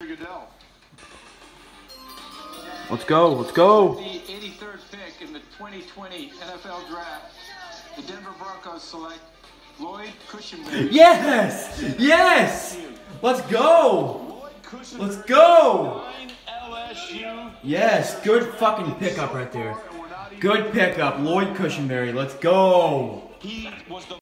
Goodell. Let's go. Let's go. The 83rd pick in the 2020 NFL Draft, the Denver Broncos select Lloyd Cushenberry. Yes. Yes. Let's go. Let's go. Yes. Good fucking pickup right there. Good pickup, Lloyd Cushenberry. Let's go. He was the